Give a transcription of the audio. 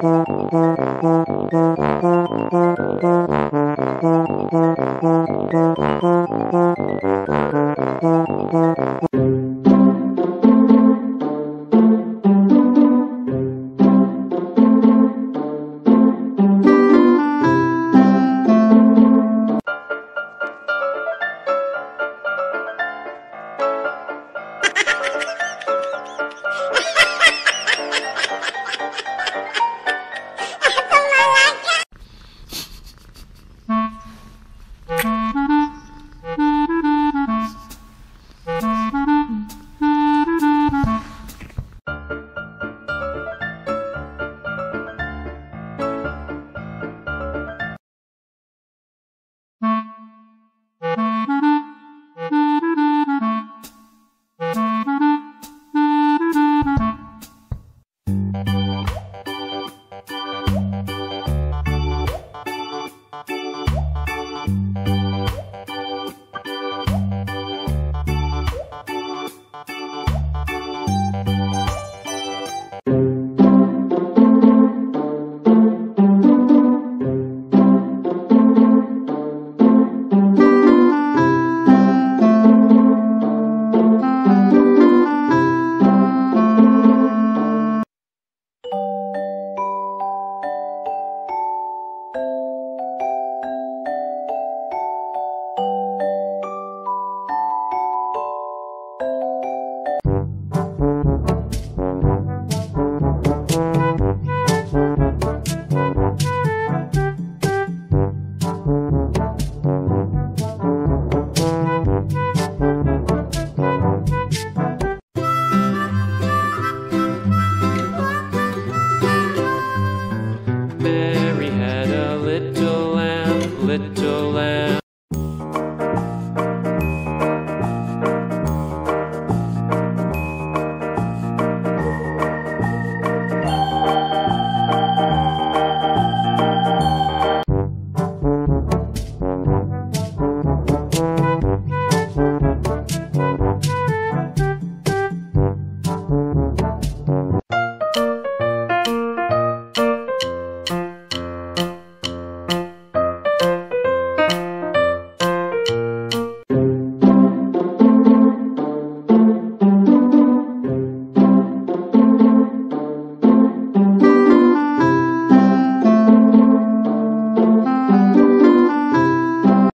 Thank you. Had a little lamb, little lamb.